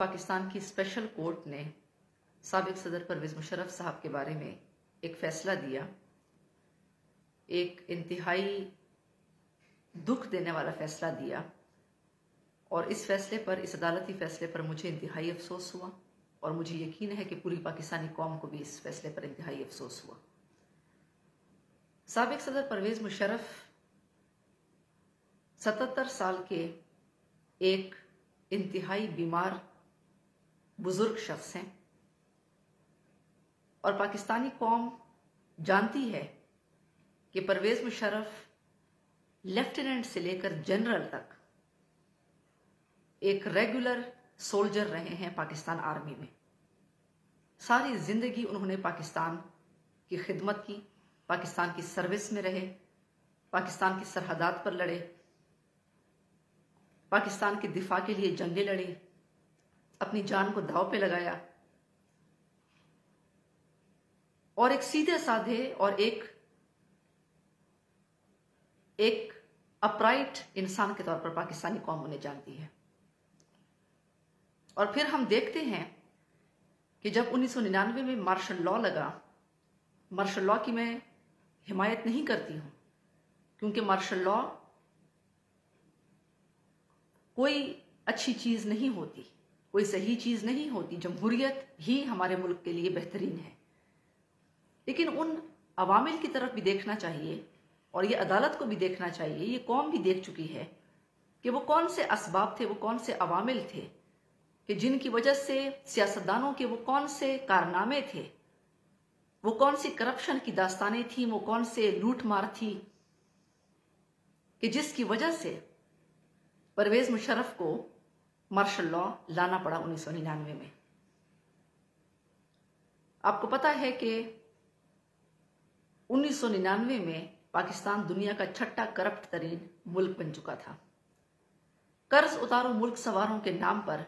पाकिस्तान की special court ने सबक सदर परवेज मुशरफ साहब के बारे में एक फैसला दिया। एक इंतहाई दुख देने वाला फैसला दिया और इस फैसले पर, इस अदालती फैसले पर मुझे इंतहाई अफसोस हुआ और मुझे यकीन है कि पूरी पाकिस्तानी कौम को भी इस फैसले पर इंतहाई अफसोस हुआ। सबक सदर परवेज मुशरफ सतहत्तर साल के एक इंतहाई बीमार बुज़ुर्ग शख्स हैं। और पाकिस्तानी कौम जानती है कि परवेज मुशरफ लेफ्टिनेंट से लेकर जनरल तक एक रेगुलर सोल्जर रहे हैं पाकिस्तान आर्मी में। सारी ज़िंदगी उन्होंने पाकिस्तान की खिदमत की, पाकिस्तान की सर्विस में रहे, पाकिस्तान की सरहदात पर लड़े, पाकिस्तान के दिफा के लिए जंगे लड़ी अपनी जान को दाव पे लगाया और एक सीधे साधे और एक एक अपराइट इंसान के तौर पर पाकिस्तानी कौम उन्हें जानती है। और फिर हम देखते हैं कि जब 1999 में मार्शल लॉ लगा मार्शल लॉ की मैं हिमायत नहीं करती हूँ, क्योंकि मार्शल लॉ कोई अच्छी चीज़ नहीं होती। कोई सही चीज़ नहीं होती। जमहूरियत ही हमारे मुल्क के लिए बेहतरीन है। लेकिन उन अवामिल की तरफ़ भी देखना चाहिए और ये अदालत को भी देखना चाहिए। ये कौम भी देख चुकी है कि वो कौन से असबाब थे, वो कौन से अवामिल थे, कि जिनकी वजह से सियासतदानों के वो कौन से कारनामे थे, वो कौन सी करप्शन की दास्तानें थी, वो कौन से लूट मार थी, कि जिसकी वजह से परवेज मुशरफ को मार्शल लॉ लाना पड़ा उन्नीस सौ निन्यानवे में। आपको पता है कि उन्नीस सौ निन्यानवे में पाकिस्तान दुनिया का छठा करप्ट तरीन मुल्क बन चुका था। कर्ज उतारो मुल्क सवारों के नाम पर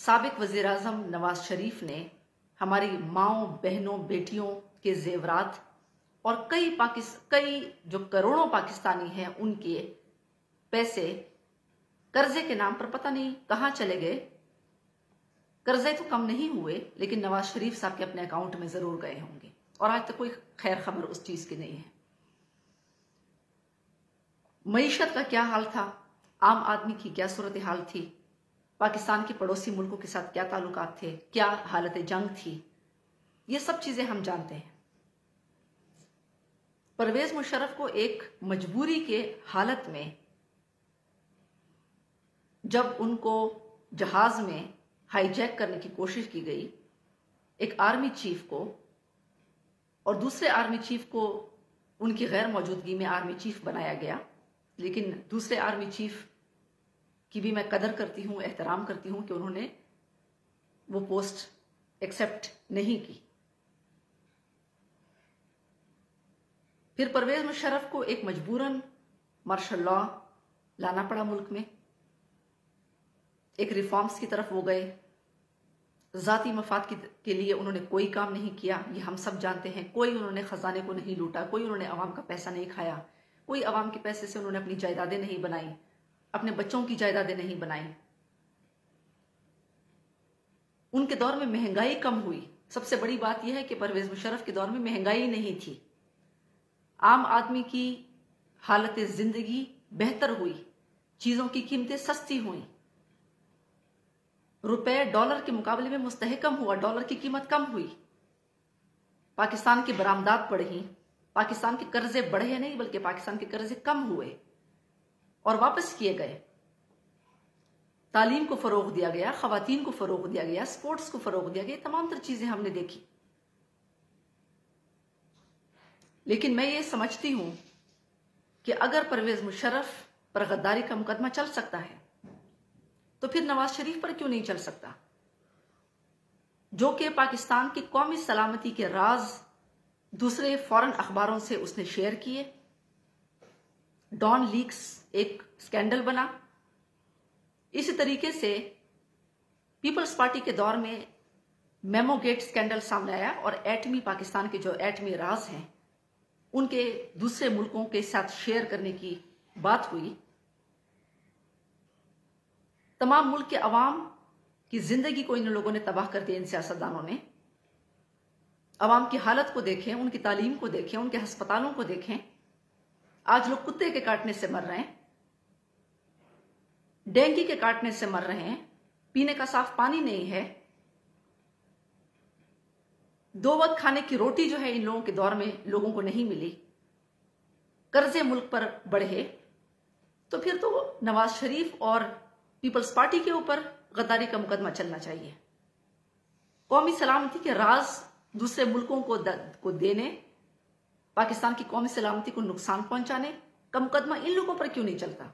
सबक वज़ीर अजम नवाज़ शरीफ ने हमारी माओ, बहनों, बेटियों के जेवरात और कई पाकिस, कई जो करोड़ों पाकिस्तानी हैं, उनके पैसे कर्जे के नाम पर पता नहीं कहाँ चले गए। कर्जे तो कम नहीं हुए, लेकिन नवाज़ शरीफ साहब के अपने अकाउंट में ज़रूर गए होंगे। और आज तक कोई खैर खबर उस चीज़ की नहीं है। मीशत का क्या हाल था? आम आदमी की क्या सूरत हाल थी? पाकिस्तान के पड़ोसी मुल्कों के साथ क्या ताल्लुकात थे? क्या हालत जंग थी? ये सब चीज़ें हम जानते हैं। परवेज मुशरफ को एक मजबूरी के हालत में जब उनको जहाज़ में हाईजैक करने की कोशिश की गई, एक आर्मी चीफ को और दूसरे आर्मी चीफ को उनकी गैर मौजूदगी में आर्मी चीफ बनाया गया। लेकिन दूसरे आर्मी चीफ की भी मैं कदर करती हूँ, एहतराम करती हूँ कि उन्होंने वो पोस्ट एक्सेप्ट नहीं की। फिर परवेज मुशरफ को एक मजबूरन मार्शल लॉ लाना पड़ा मुल्क में। एक रिफॉर्म्स की तरफ़ वो गए। ज़ाती मफाद के लिए उन्होंने कोई काम नहीं किया। ये हम सब जानते हैं। कोई उन्होंने ख़जाने को नहीं लूटा। कोई उन्होंने अवाम का पैसा नहीं खाया। कोई अवाम के पैसे से उन्होंने अपनी जायदादें नहीं बनाई। अपने बच्चों की जायदादें नहीं बनाई। उनके दौर में महँगाई कम हुई। सबसे बड़ी बात यह है कि परवेज मुशरफ के दौर में महँगाई नहीं थी। आम आदमी की हालत ज़िंदगी बेहतर हुई। चीज़ों की कीमतें सस्ती हुई। रुपए डॉलर के मुकाबले में मुस्तहकम हुआ, डॉलर की कीमत कम हुई। पाकिस्तान की बरामदात बढ़ी, पाकिस्तान के कर्जे बढ़े नहीं, बल्कि पाकिस्तान के कर्जे कम हुए और वापस किए गए। तालीम को फरोग दिया गया खातन को फरोग दिया गया, स्पोर्ट्स को फरोग दिया गया तमाम तर चीज़ें हमने देखी। लेकिन मैं ये समझती हूँ कि अगर परवेज मुशरफ पर गद्दारी का मुकदमा चल सकता है तो फिर नवाज़ शरीफ पर क्यों नहीं चल सकता? जो कि पाकिस्तान की कौमी सलामती के राज दूसरे फॉरेन अखबारों से उसने शेयर किए। डॉन लीक्स एक स्कैंडल बना। इसी तरीके से पीपल्स पार्टी के दौर में मेमोगेट स्कैंडल सामने आया और एटमी पाकिस्तान के जो एटमी राज हैं, उनके दूसरे मुल्कों के साथ शेयर करने की बात हुई। तमाम मुल्क के अवाम की ज़िंदगी को इन लोगों ने तबाह कर दिया इन सियासतदानों ने। अवाम की हालत को देखें, उनकी तालीम को देखें, उनके हस्पतालों को देखें। आज लोग कुत्ते के काटने से मर रहे हैं, डेंगी के काटने से मर रहे हैं, पीने का साफ़ पानी नहीं है। दो वक्त खाने की रोटी जो है इन लोगों के दौर में लोगों को नहीं मिली। कर्जे मुल्क पर बढ़े तो फिर तो नवाज़ शरीफ और पीपल्स पार्टी के ऊपर गद्दारी का मुकदमा चलना चाहिए। कौमी सलामती के राज दूसरे मुल्कों को द, को देने पाकिस्तान की कौमी सलामती को नुकसान पहुँचाने का मुकदमा इन लोगों पर क्यों नहीं चलता?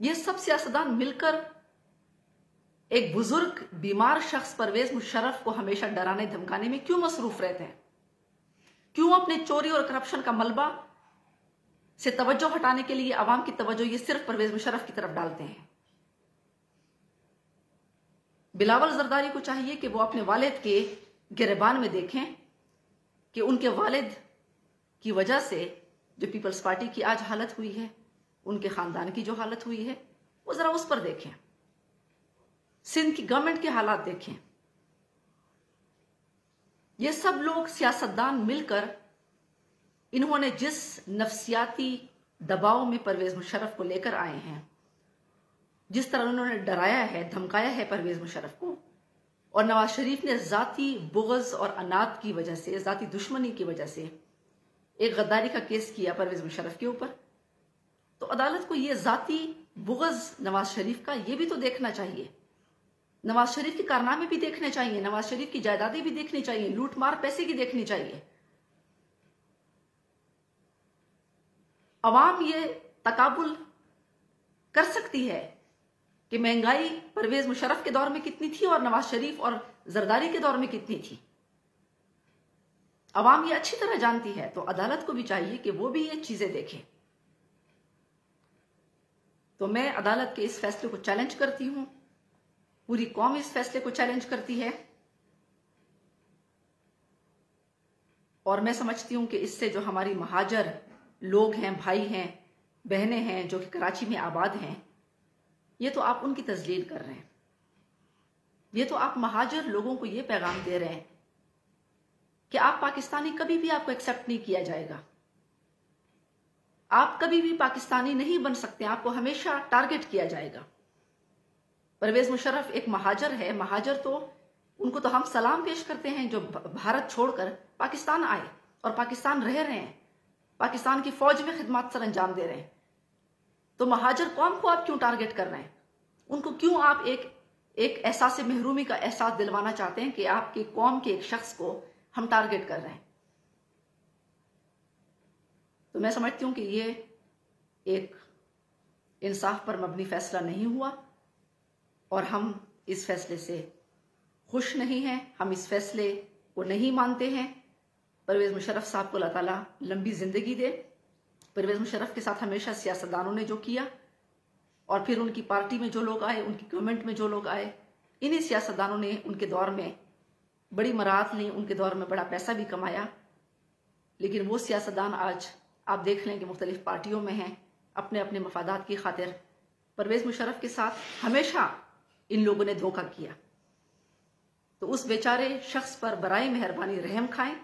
ये सब सियासतदान मिलकर एक बुज़ुर्ग बीमार शख्स परवेज मुशर्रफ को हमेशा डराने धमकाने में क्यों मसरूफ रहते हैं? क्यों अपने चोरी और करप्शन का मलबा से तवज्जो हटाने के लिए आवाम की तवज्जो ये सिर्फ़ परवेज मुशर्रफ की तरफ़ डालते हैं। बिलावल जरदारी को चाहिए कि वो अपने वालिद के गिरबान में देखें कि उनके वालिद की वजह से जो पीपल्स पार्टी की आज हालत हुई है, उनके खानदान की जो हालत हुई है, वो जरा उस पर देखें। सिंध की गवर्नमेंट के हालात देखें। ये सब लोग सियासतदान मिलकर इन्होंने जिस नफसियाती दबाव में परवेज मुशरफ को लेकर आए हैं, जिस तरह उन्होंने डराया है, धमकाया है परवेज मुशरफ को, और नवाज़ शरीफ ने जाती बुगज और अनाथ की वजह से, जाती दुश्मनी की वजह से एक गद्दारी का केस किया परवेज मुशरफ के ऊपर तो अदालत को यह जाती बुगज नवाज़ शरीफ का यह भी तो देखना चाहिए। नवाज़ शरीफ के कारनामे भी देखने चाहिए, नवाज़ शरीफ की जायदादें भी देखनी चाहिए लूट मार पैसे की देखनी चाहिए। अवाम ये तकबुल कर सकती है कि महँगाई परवेज मुशरफ के दौर में कितनी थी और नवाज़ शरीफ और जरदारी के दौर में कितनी थी? अवाम ये अच्छी तरह जानती है तो अदालत को भी चाहिए कि वो भी ये चीज़ें देखे। तो मैं अदालत के इस फैसले को चैलेंज करती हूँ। पूरी कौम इस फैसले को चैलेंज करती है। और मैं समझती हूँ कि इससे जो हमारी महाजर लोग हैं, भाई हैं, बहनें हैं, जो कि कराची में आबाद हैं, ये तो आप उनकी तजलील कर रहे हैं। ये तो आप महाजर लोगों को ये पैगाम दे रहे हैं कि आप पाकिस्तानी कभी भी आपको एक्सेप्ट नहीं किया जाएगा। आप कभी भी पाकिस्तानी नहीं बन सकते, आपको हमेशा टारगेट किया जाएगा। परवेज मुशर्रफ एक महाजर है। महाजर तो उनको तो हम सलाम पेश करते हैं जो भारत छोड़कर पाकिस्तान आए और पाकिस्तान रह रहे हैं। पाकिस्तान की फौज में खिदमत सर अंजाम दे रहे हैं। तो महाजर कौम को आप क्यों टारगेट कर रहे हैं? उनको क्यों आप एक एक एहसास महरूमी का एहसास दिलवाना चाहते हैं कि आपकी कौम के एक शख्स को हम टारगेट कर रहे हैं? तो मैं समझती हूँ कि ये एक इंसाफ पर मबनी फैसला नहीं हुआ और हम इस फैसले से खुश नहीं हैं, हम इस फैसले को नहीं मानते हैं। परवेज मुशरफ साहब को अल्लाह ताला लंबी ज़िंदगी दे। परवेज मुशरफ के साथ हमेशा सियासतदानों ने जो किया और फिर उनकी पार्टी में जो लोग आए, उनकी गवर्नमेंट में जो लोग आए, इन्हीं सियासतदानों ने उनके दौर में बड़ी मराहत ली, उनके दौर में बड़ा पैसा भी कमाया। लेकिन वो सियासतदान आज आप देख लें कि मुख्तलिफ़ पार्टियों में हैं अपने अपने मफादात की खातिर। परवेज मुशरफ के साथ हमेशा इन लोगों ने धोखा किया। तो उस बेचारे शख्स पर बराई मेहरबानी रहम खाएँ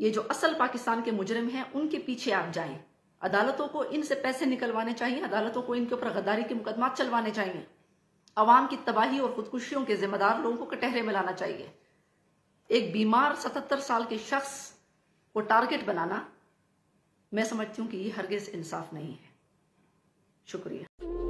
ये जो असल पाकिस्तान के मुजरिम हैं, उनके पीछे आप जाएँ। अदालतों को इनसे पैसे निकलवाने चाहिए, अदालतों को इनके ऊपर गद्दारी के मुकदमा चलवाने चाहिए। अवाम की तबाही और खुदकुशियों के जिम्मेदार लोगों को कटहरे में लाना चाहिए। एक बीमार सतहत्तर साल के शख्स को टारगेट बनाना, मैं समझती हूँ कि ये हरगिज इंसाफ नहीं है। शुक्रिया।